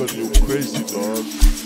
Nigga, you crazy, dog.